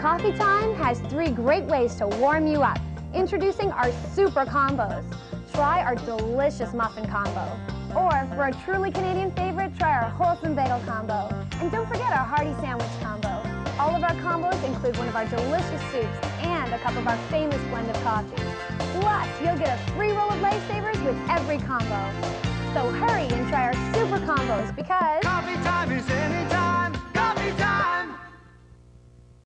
Coffee Time has three great ways to warm you up. Introducing our super combos. Try our delicious muffin combo. Or for a truly Canadian favorite, try our wholesome bagel combo. And don't forget our hearty sandwich combo. All of our combos include one of our delicious soups and a cup of our famous blend of coffee. Plus, you'll get a free roll of lifesavers with every combo. So hurry and try our super combos because Coffee time is